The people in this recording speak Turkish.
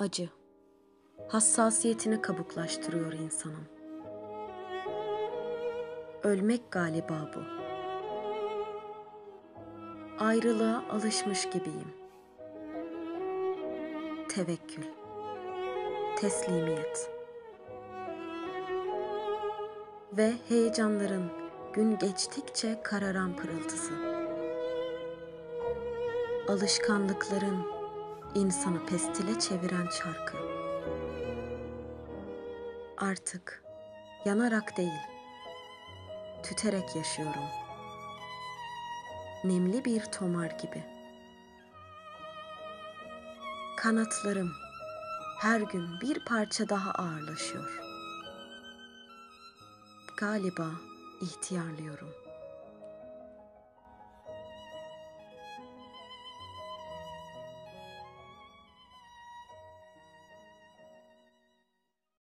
Acı, hassasiyetini kabuklaştırıyor insanın. Ölmek galiba bu. Ayrılığa alışmış gibiyim. Tevekkül, teslimiyet ve heyecanların gün geçtikçe kararan pırıltısı. Alışkanlıkların insanı pestile çeviren çarkı. Artık yanarak değil, tüterek yaşıyorum. Nemli bir tomar gibi. Kanatlarım her gün bir parça daha ağırlaşıyor. Galiba ihtiyarlıyorum.